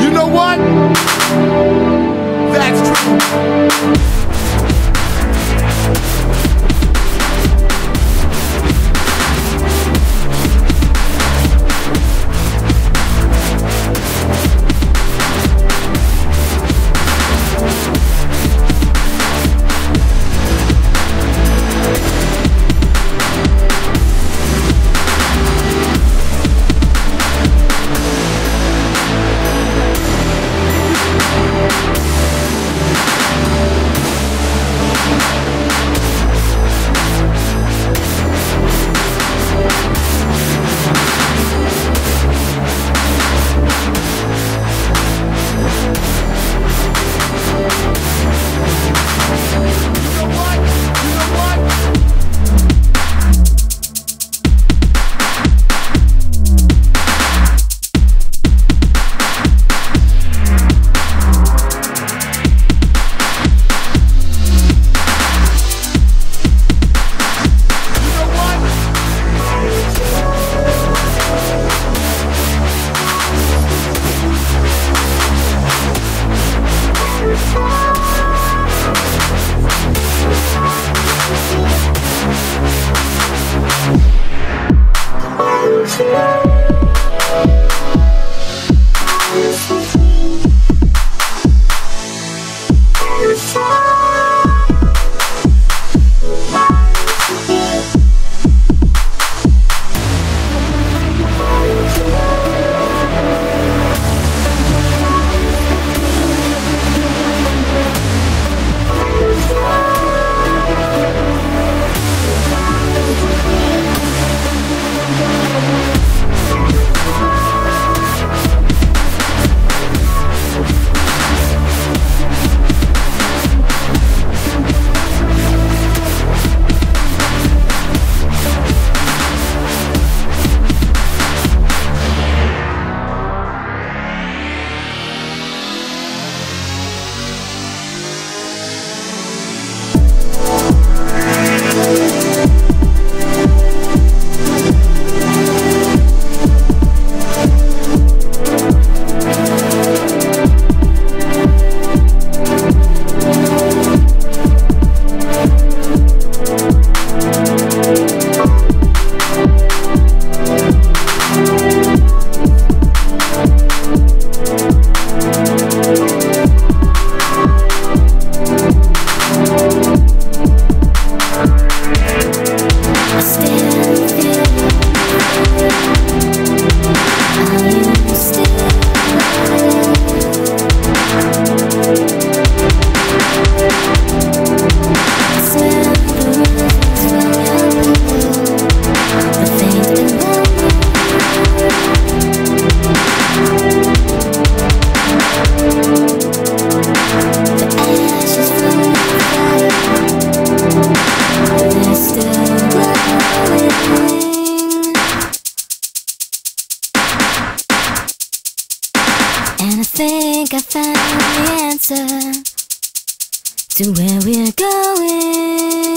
You know what? That's true. I think I found the answer to where we're going.